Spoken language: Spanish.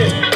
Oye,